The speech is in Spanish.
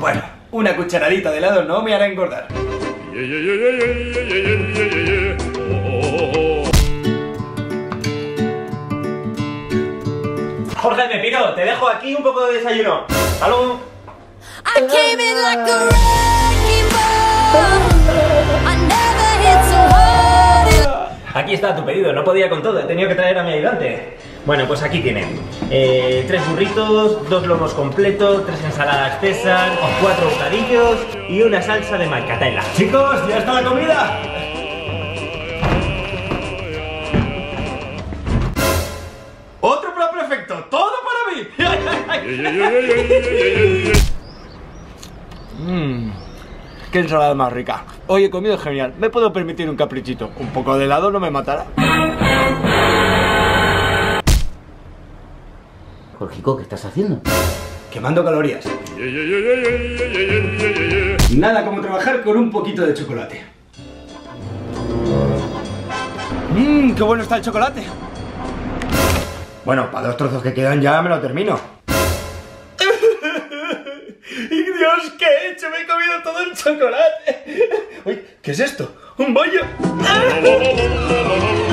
Bueno, una cucharadita de helado no me hará engordar. Jorge, me piro, te dejo aquí un poco de desayuno. ¡Salud! Aquí está tu pedido, no podía con todo, he tenido que traer a mi ayudante. Bueno, pues aquí tienen eh, tres burritos, dos lomos completos, tres ensaladas César, cuatro bocadillos y una salsa de marcatela. Chicos, ya está la comida. Otro plan perfecto, todo para mí. Mmm, qué ensalada más rica. Hoy he comido genial. Me puedo permitir un caprichito. Un poco de helado no me matará. Jorgico, ¿qué estás haciendo? Quemando calorías. Nada como trabajar con un poquito de chocolate. Mmm, qué bueno está el chocolate. Bueno, para dos trozos que quedan ya me lo termino. ¡Y Dios, qué he hecho! Me he comido todo el chocolate. Uy, ¿qué es esto? ¡Un bollo!